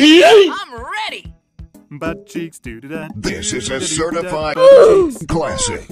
I'm ready. Butt cheeks, doo doo da. This is a certified classic.